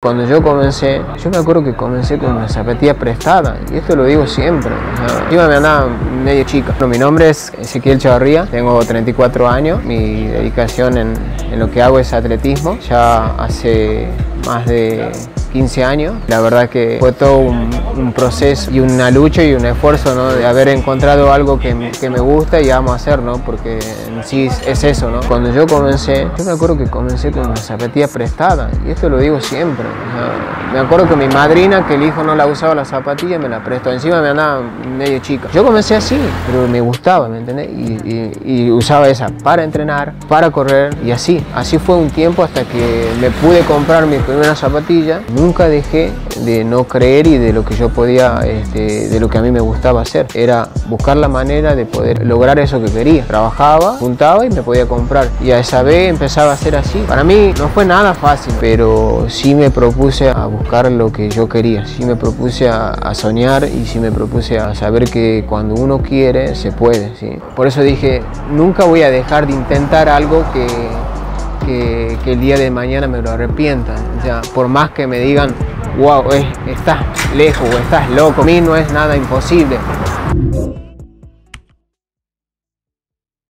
Cuando yo comencé, yo me acuerdo que comencé con una zapatilla prestada, y esto lo digo siempre. O sea, me andaba medio chica. Bueno, mi nombre es Ezequiel Chavarría, tengo 34 años, mi dedicación en, en lo que hago es atletismo. Ya hace más de 15 años. La verdad que fue todo un, un, proceso y una lucha y un esfuerzo ¿no? de haber encontrado algo que, que me gusta y amo hacer, ¿no? porque en sí es eso. ¿no? Cuando yo comencé, yo me acuerdo que comencé con una zapatilla prestada y esto lo digo siempre. O sea, me acuerdo que mi madrina, que el hijo no la usaba la zapatilla, me la prestó. Encima me andaba medio chica. Yo comencé así, pero me gustaba, ¿me entendés? Y, y, y usaba esa para entrenar, para correr y así. Así fue un tiempo hasta que me pude comprar mi primera zapatilla. Nunca dejé de no creer y de lo que yo podía, este, de lo que a mí me gustaba hacer. Era buscar la manera de poder lograr eso que quería. Trabajaba, juntaba y me podía comprar. Y a esa vez empezaba a ser así. Para mí no fue nada fácil, pero sí me propuse a buscar lo que yo quería. Sí me propuse a, a soñar y sí me propuse a saber que cuando uno quiere se puede. ¿sí? Por eso dije, nunca voy a dejar de intentar algo que, que, el día de mañana me lo arrepienta. O sea, por más que me digan, wow, estás lejos estás loco, a mí no es nada imposible.